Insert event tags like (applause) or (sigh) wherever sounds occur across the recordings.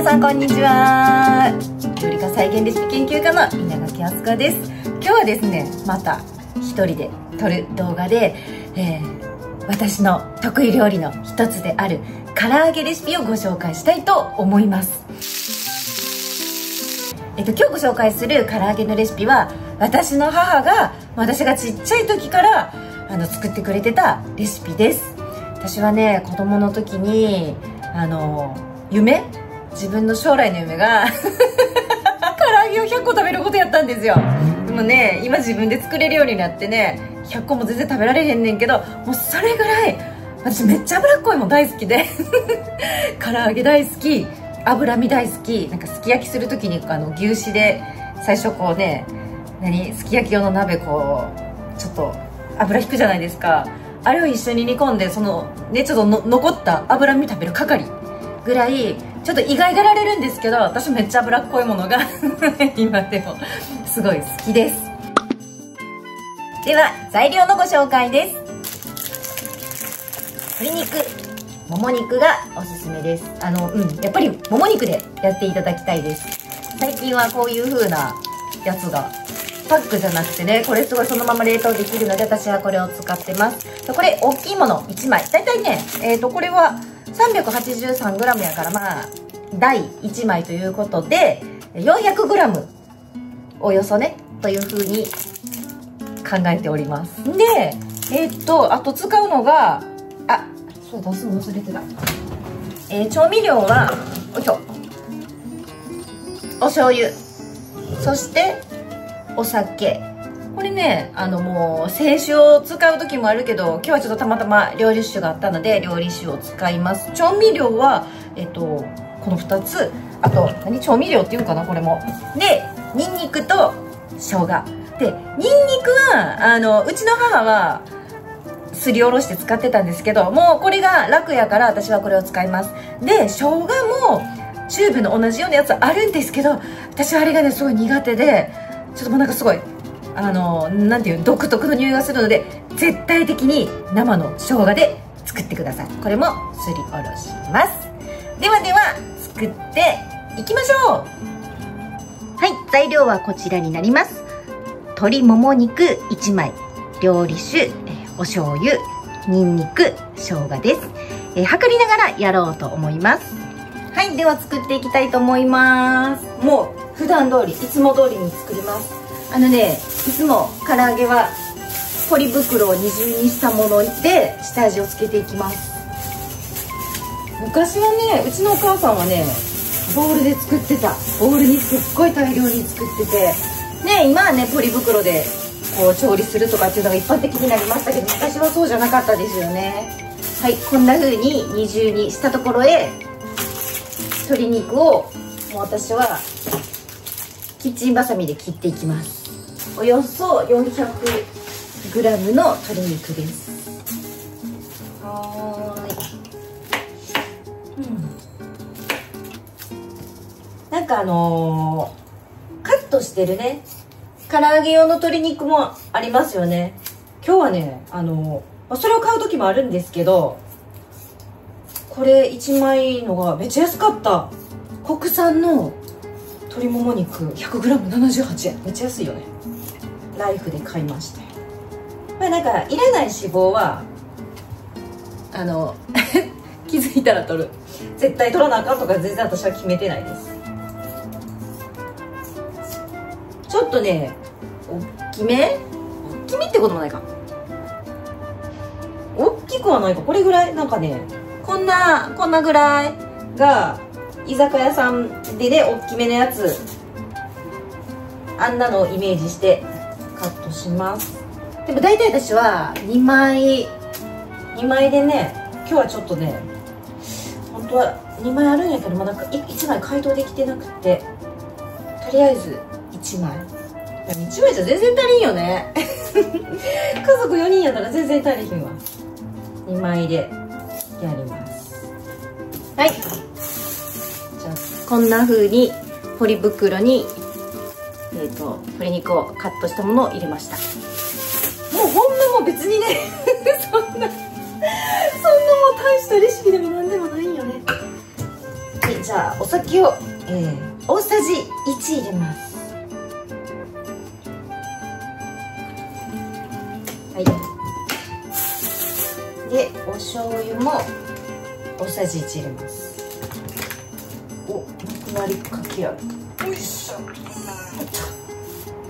皆さんこんにちは。料理家再現レシピ研究家の稲垣飛鳥です。今日はですねまた一人で撮る動画で、えー、私の得意料理の一つである唐揚げレシピをご紹介したいと思います。えっと、今日ご紹介する唐揚げのレシピは私の母が私がちっちゃい時からあの作ってくれてたレシピです。私はね子供の時にあの夢自分の将来の夢が (laughs) 唐揚げを100個食べることやったんですよ。でもね今自分で作れるようになってね100個も全然食べられへんねんけどもうそれぐらい私めっちゃ脂っこいもん大好きで (laughs) 唐揚げ大好き脂身大好きなんかすき焼きする時にあの牛脂で最初こうね何すき焼き用の鍋こうちょっと油引くじゃないですか。あれを一緒に煮込んでそのねちょっと残った脂身食べる係。ぐらいちょっと意外がられるんですけど私めっちゃ脂っこいものが (laughs) 今でもすごい好きです。では材料のご紹介です。鶏肉もも肉がおすすめです。あのうんやっぱりもも肉でやっていただきたいです。最近はこういう風なやつがパックじゃなくてねこれすごいそのまま冷凍できるので私はこれを使ってます。これ大きいもの1枚。だいたいねえっ、ー、とこれは 383g やからまあ第1枚ということで 400g およそねという風に考えております。でえー、っとあと使うのがあそう出すの忘れてた。えー、調味料はおいしょ。お醤油。そしてお酒。これねあのもう清酒を使う時もあるけど今日はちょっとたまたま料理酒があったので料理酒を使います。調味料はえっとこの2つ。あと何？調味料っていうかな？これも。でにんにくと生姜。でにんにくはあのうちの母はすりおろして使ってたんですけどもうこれが楽やから私はこれを使います。で生姜もチューブの同じようなやつあるんですけど私はあれがねすごい苦手でちょっともうなんかすごいあのなんていう独特の匂いがするので絶対的に生の生姜で作ってください。これもすりおろします。ではでは作っていきましょう。はい材料はこちらになります。鶏もも肉1枚。料理酒お醤油にんにく生姜です、えー、測りながらやろうと思います。はいでは作っていきたいと思います。もう普段通りいつも通りに作りますあのねいつも唐揚げはポリ袋を二重にしたもので下味をつけていきます。昔はねうちのお母さんはねボウルで作ってた。ボウルにすっごい大量に作ってて。ね今はねポリ袋でこう調理するとかっていうのが一般的になりましたけど昔はそうじゃなかったですよね。はいこんな風に二重にしたところへ鶏肉をもう私はキッチンバサミで切っていきますおよそ 400g の鶏肉です。はい。うん。なんかあのー、カットしてるね。唐揚げ用の鶏肉もありますよね。今日はねあのー、それを買う時もあるんですけどこれ1枚のがめっちゃ安かった。国産の鶏もも肉 100g78 円。めっちゃ安いよね。ライフで買いましたまあなんかいらない脂肪はあの (laughs) 気づいたら取る。絶対取らなあかんとか全然私は決めてないです。ちょっとね大きめ？大きめってこともないか。大きくはないか。これぐらい？なんかねこんなこんなぐらいが居酒屋さんでね大きめのやつ。あんなのをイメージして。カットします。でも大体私は2枚2枚でね今日はちょっとね本当は2枚あるんやけどまだ1枚解凍できてなくてとりあえず1枚。1枚じゃ全然足りんよね。(laughs) 家族4人やったら全然足りひんわ。2枚でやります。はい。じゃあこんな風にポリ袋に、えーと、鶏肉をカットしたものを入れました。もうほんまもう別にね (laughs) そんなそんなもう大したレシピでも何でもないよね。でじゃあお酒を、えー、大さじ1入れます。はい。でお醤油も大さじ1入れます。おなくなりかけやよいしょ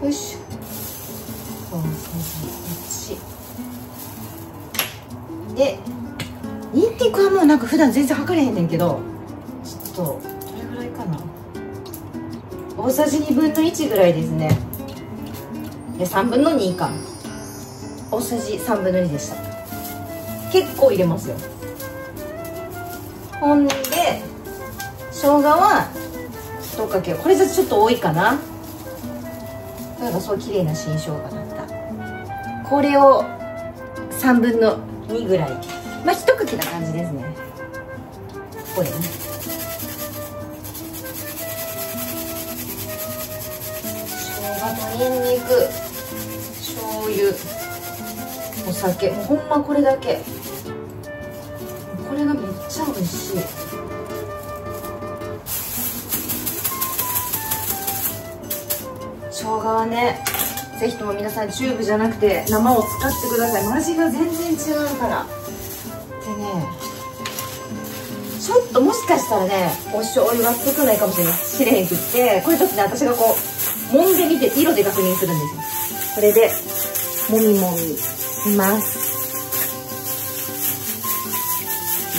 よいしょ大さじ1でニンニクはもうなんか普段全然測れへんねんけどちょっとどれぐらいかな。大さじ2分の1ぐらいですね。で3分の2か大さじ3分の2でした。結構入れますよ。ほんで生姜は1かけ。これじゃちょっと多いかな。なんかそう綺麗な新生姜だった。これを3分の2ぐらい。まあ一口な感じですね。ここでね。生姜とニンニク醤油お酒。ほんまこれだけ。これがめっちゃ美味しい。生姜はねぜひとも皆さんチューブじゃなくて生を使ってください。味が全然違うから。でねちょっともしかしたらねお醤油が少ないかもしれない。しれへんくってこれちょっとね私がこう揉んでみて色で確認するんですよ。これでもみもみします。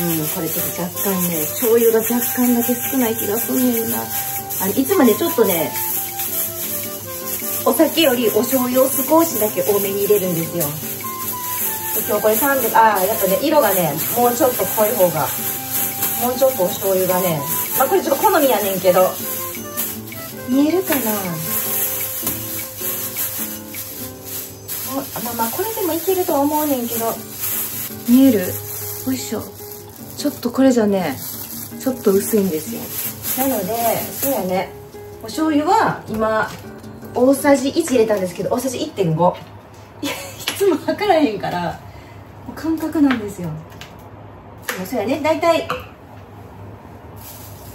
うんこれちょっと若干ね醤油が若干だけ少ない気がすんねんな。あのいつもねちょっとねお酒よりお醤油を少しだけ多めに入れるんですよ。今日これ300ああやっぱね色がねもうちょっと濃い方がもうちょっとお醤油がねまあこれちょっと好みやねんけど。見えるかな？まあまあこれでもいけるとは思うねんけど。見える？よいしょ。ちょっとこれじゃねちょっと薄いんですよ。なのでそうやね。お醤油は今大さじ1入れたんですけど大さじ1.5いやいつも測らへんからもう感覚なんですよ。そうやね。大体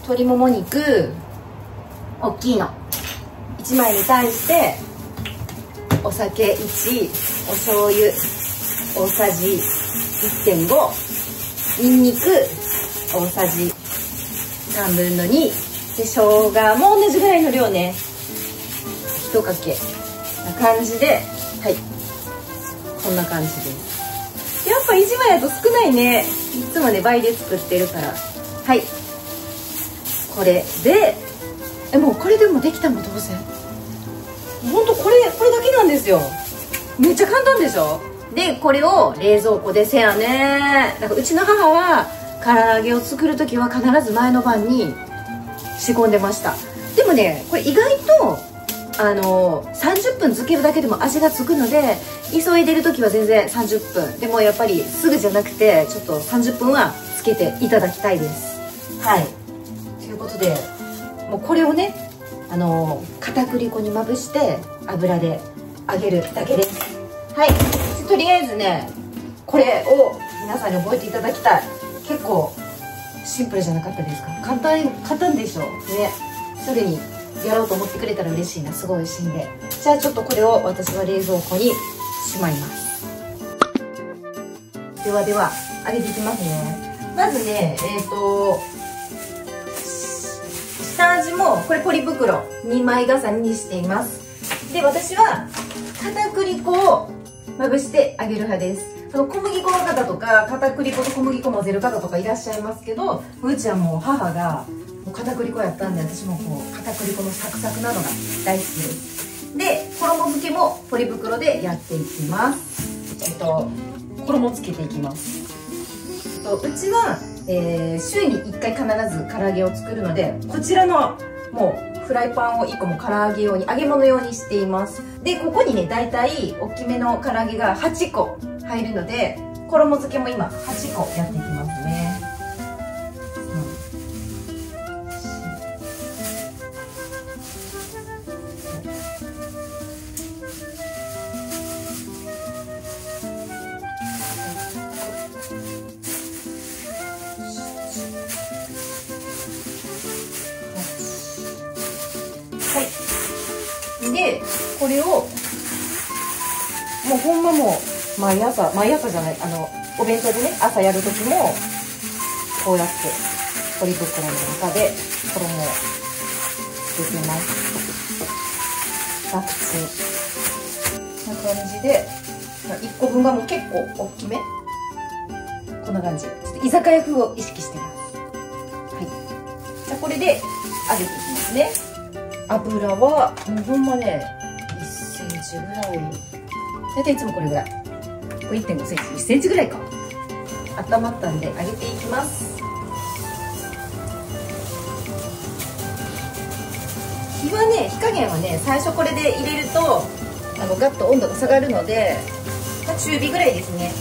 鶏もも肉大きいの。1枚に対してお酒1お醤油大さじ1.5にんにく大さじ3分の2で生姜も同じぐらいの量ね1かけ。な感じで。はい。こんな感じです。やっぱ1枚だと少ないね。いつもね倍で作ってるから。はい。これ。でえもうこれでもできたも同然ほんとこれこれだけなんですよ。めっちゃ簡単でしょ？でこれを冷蔵庫でせやね。だからうちの母は唐揚げを作る時は必ず前の晩に仕込んでました。でもねこれ意外とあの30分漬けるだけでも味がつくので急いでる時は全然30分でもやっぱりすぐじゃなくてちょっと30分はつけていただきたいです。はい。ということでもうこれをねあの片栗粉にまぶして油で揚げるだけです。はい。とりあえずねこれを皆さんに覚えていただきたい。結構シンプルじゃなかったですか？簡単簡単でしょね。すぐにやろうと思ってくれたら嬉しいな。すごい美味しいんで。じゃあちょっとこれを私は冷蔵庫にしまいます。ではでは揚げていきますね。まずねえっ、ー、と下味もこれポリ袋。2枚重ねにしています。で私は片栗粉をまぶしてあげる派です。その小麦粉の方とか片栗粉と小麦粉混ぜる方とかいらっしゃいますけどうちはもう母がう片栗粉やったんで私もこう片栗粉のサクサクなのが大好きです。で衣付けもポリ袋でやっていきます。えっと衣つけていきます。とうちは、えー、週に1回必ず唐揚げを作るのでこちらのもうフライパンを1個も唐揚げ用に揚げ物用にしています。でここにね大体大きめの唐揚げが8個入るので衣付けも今8個やっていきます。はい。でこれをもうほんまもう毎朝毎朝じゃないあのお弁当でね朝やる時もこうやってポリ袋の中で衣をつけてます。楽ちんな感じで1個分がもう結構大きめ。こんな感じ。居酒屋風を意識してます。はい。じゃあこれで揚げていきますね。油はもうほんまね1センチぐらい。大体いつもこれぐらい。これ1.5センチ。1センチぐらいか。温まったんで揚げていきます。火はね火加減はね最初これで入れるとあのガッと温度が下がるので、まあ、中火ぐらいですね。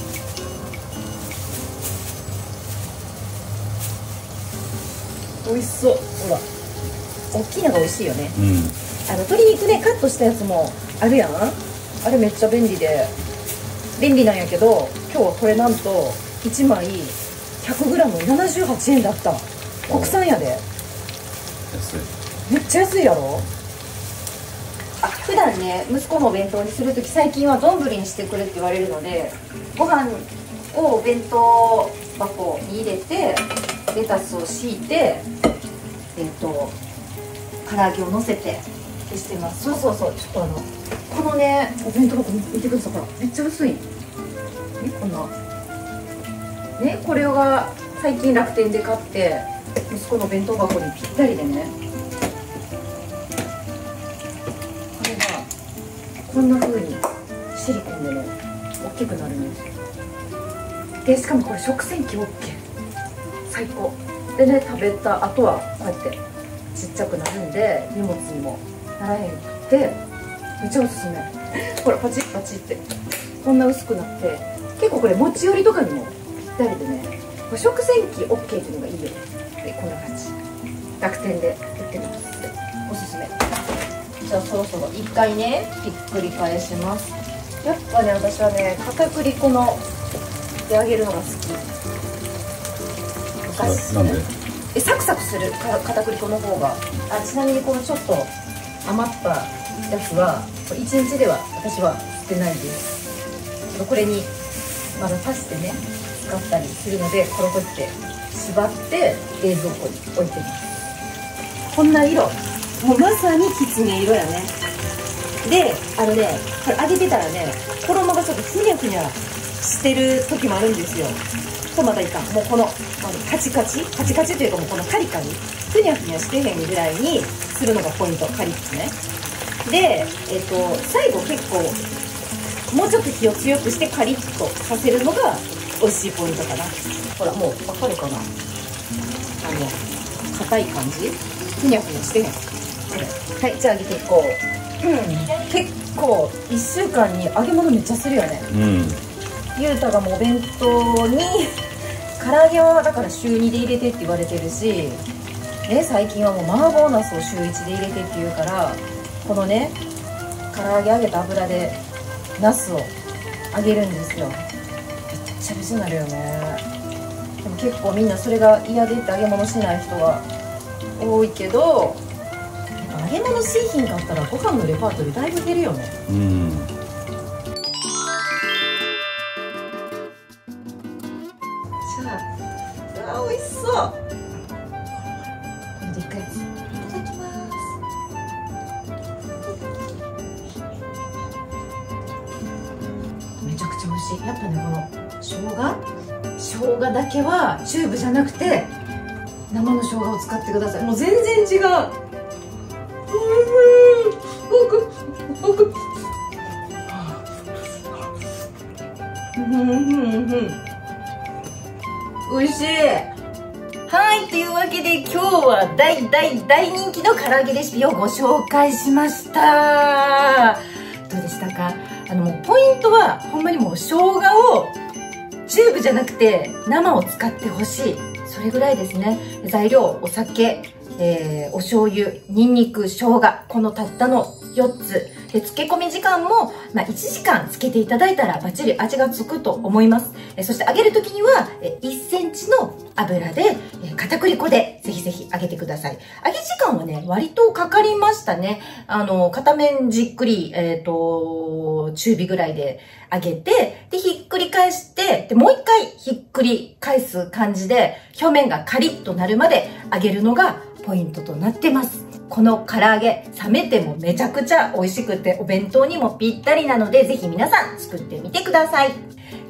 美味しそう。ほら。大きいのが美味しいよね、うん、あの鶏肉ねカットしたやつもあるやん。あれめっちゃ便利で。便利なんやけど今日はこれなんと1枚 100g78 円だった。国産やで。安い。めっちゃ安いやろ？あ普段ね息子のお弁当にする時最近は丼にしてくれって言われるのでご飯をお弁当箱に入れてレタスを敷いてえっ、ー、と唐揚げをのせて。してます。そうそうそう。ちょっとあのこのねお弁当箱見てください。ほらめっちゃ薄い。ねこんなねこれが最近楽天で買って息子の弁当箱にぴったりでね。これがこんな風にシリコンでね大きくなるんですでしかもこれ食洗機 OK 最高。でね食べた後はこうやってちっちゃくなるんで荷物にもならへんくってめっちゃおすすめ。ほらパチッパチって。こんな薄くなって結構これ持ち寄りとかにもぴったりでね食洗機 OK っていうのがいいよ。でこんな感じ。楽天で売ってますおすすめ。じゃあそろそろ1回ねひっくり返します。やっぱね私はね片栗粉ので揚げるのが好き。昔なんで？えサクサクするか片栗粉の方が。あちなみにこのちょっと余ったやつは1日では私は捨てないです。ちょっとこれにまだ足してね使ったりするのでこれこって縛って冷蔵庫に置いてます。こんな色。もうまさにきつね色やね。であのねこれ揚げてたらね衣がちょっとふにゃふにゃしてる時もあるんですよ。とまたいかん。もうこのカチカチカチカチというかもうこのカリカリ。ふにゃふにゃしてへんぐらいにするのがポイント。カリッとね。でえっ、と最後結構もうちょっと火を強くしてカリッとさせるのが美味しいポイントかな。ほらもう分かるかな。あの硬い感じ。ふにゃふにゃしてへん。はい。じゃあ揚げていこう。うん。結構1週間に揚げ物めっちゃするよね。うん。ゆうたがもうお弁当に唐揚げはだから週2で入れてって言われてるし、ね、最近はもう麻婆茄子を週1で入れてって言うからこのね唐揚げ揚げた油で茄子を揚げるんですよ。めっちゃめちゃなるよね。でも結構みんなそれが嫌でって揚げ物しない人が多いけど揚げ物製品買ったらご飯のレパートリーだいぶ減るよね。うん。やっぱねこの生姜？生姜だけはチューブじゃなくて生の生姜を使ってください。もう全然違う。美味しい。はいというわけで今日は大大大人気の唐揚げレシピをご紹介しました。どうでしたか？あのもうポイントはほんまにもう生姜をチューブじゃなくて生を使ってほしい。それぐらいですね。材料お酒、えー、お醤油にんにく生姜このたったの4つ。で漬け込み時間も、まあ、1時間漬けていただいたらバッチリ味がつくと思います。えそして揚げる時にはえ1センチの油でえ片栗粉でぜひぜひ揚げてください。揚げ時間間はね、割とかかりましたね。あの、片面じっくり、えっ、と、中火ぐらいで揚げて、で、ひっくり返して、で、もう一回ひっくり返す感じで、表面がカリッとなるまで揚げるのがポイントとなってます。この唐揚げ、冷めてもめちゃくちゃ美味しくて、お弁当にもぴったりなので、ぜひ皆さん作ってみてください。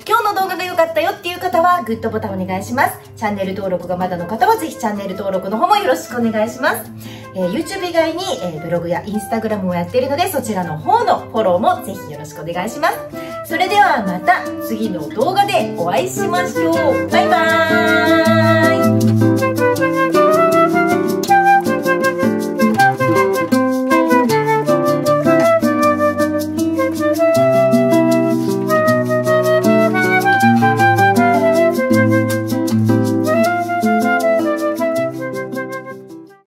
今日の動画が良かったよっていう方はグッドボタンお願いします。チャンネル登録がまだの方はぜひチャンネル登録の方もよろしくお願いします。えー YouTube 以外に、えーブログや Instagram もやっているのでそちらの方のフォローもぜひよろしくお願いします。それではまた次の動画でお会いしましょう。バイバーイ